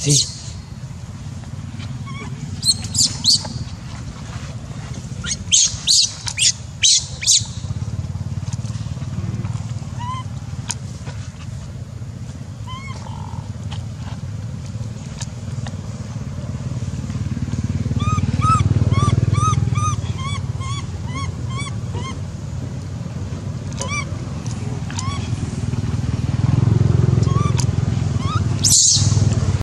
Si.